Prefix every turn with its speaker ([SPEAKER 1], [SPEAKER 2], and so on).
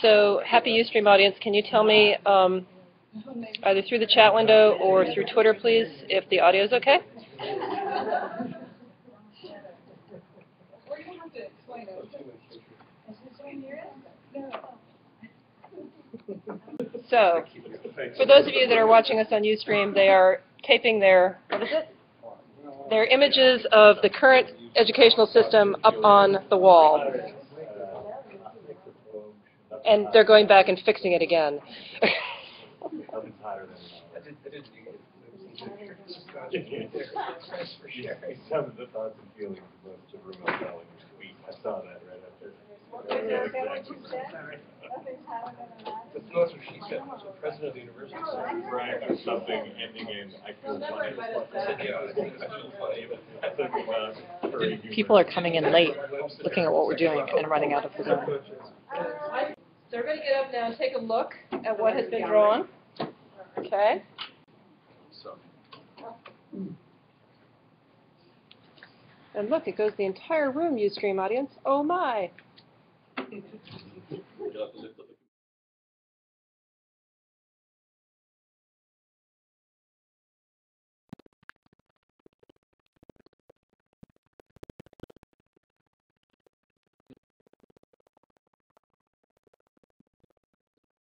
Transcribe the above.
[SPEAKER 1] So, happy Ustream audience, can you tell me, um, either through the chat window or through Twitter, please, if the audio is okay? So, for those of you that are watching us on Ustream, they are taping their, what is it? Their images of the current educational system up on the wall. And they're going back and fixing it again.
[SPEAKER 2] That's not what she said, the president of the university said.
[SPEAKER 3] Something ending in, I feel funny.
[SPEAKER 2] I said, yeah, I feel funny.
[SPEAKER 3] I said, for.
[SPEAKER 4] People are coming in late, looking at what we're doing and running out of the room.
[SPEAKER 1] So everybody get up now and take a look at what has been drawn. Okay? And look, it goes the entire room, You Ustream audience. Oh my.